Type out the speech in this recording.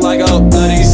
like oh, old buddies